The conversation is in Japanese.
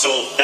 So